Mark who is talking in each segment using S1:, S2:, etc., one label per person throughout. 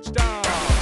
S1: Touchdown!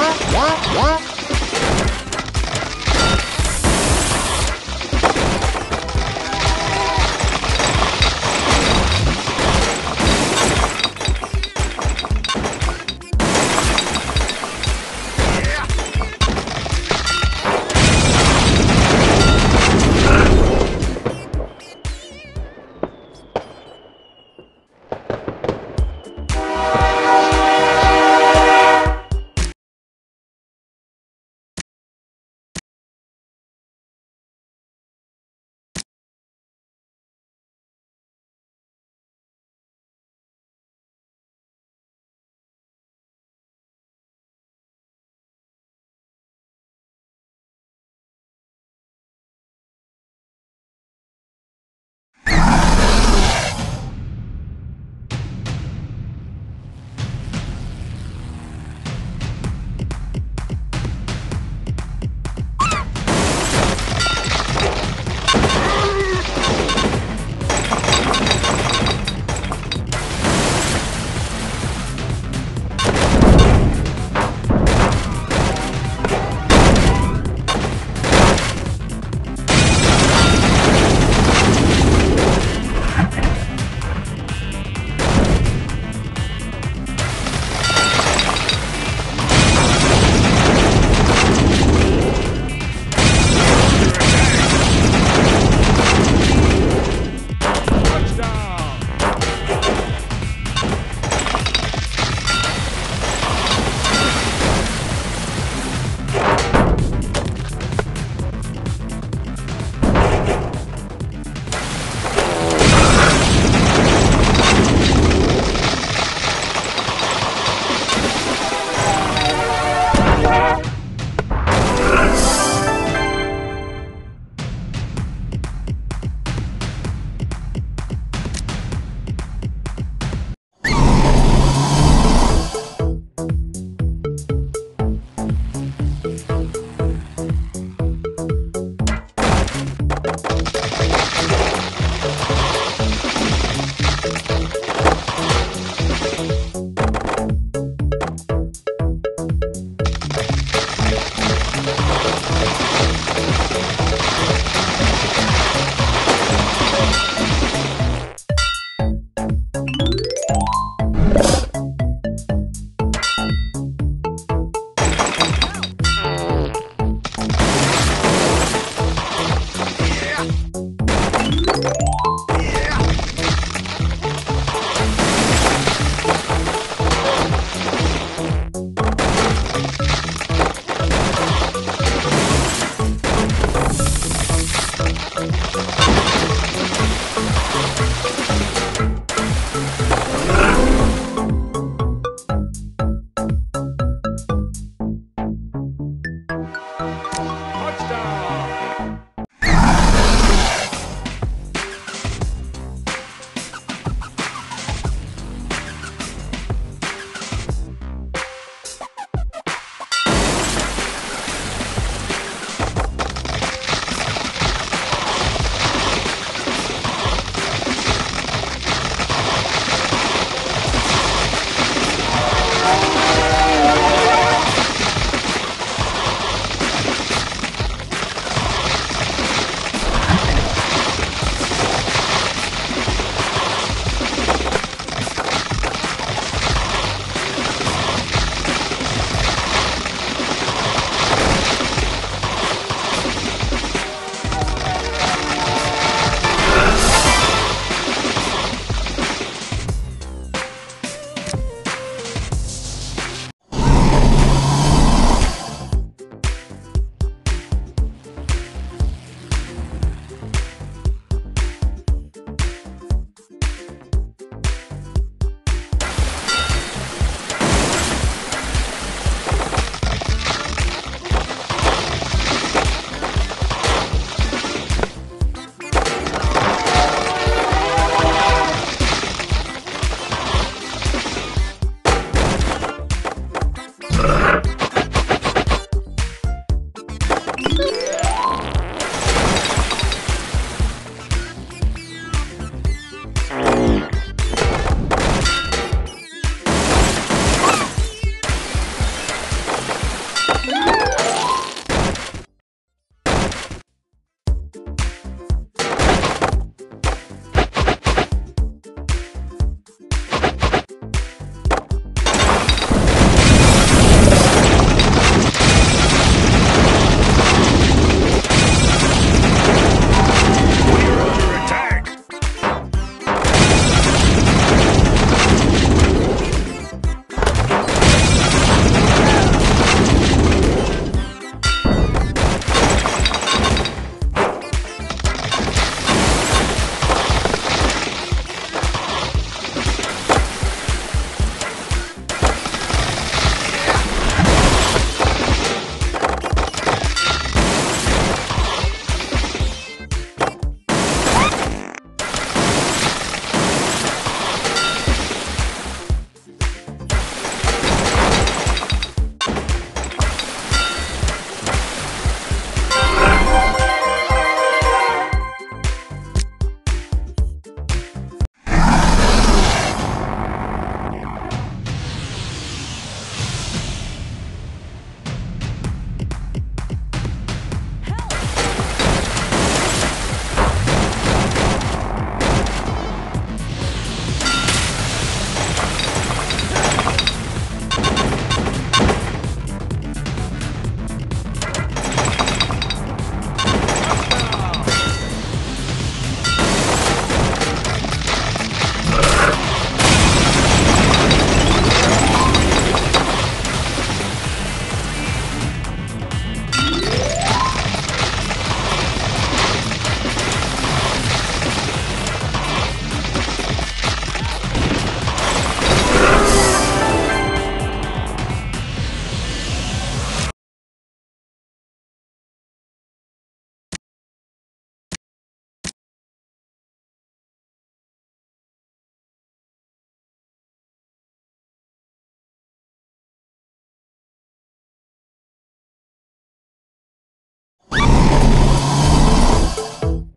S1: yeah, yeah, yeah.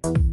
S2: Bye.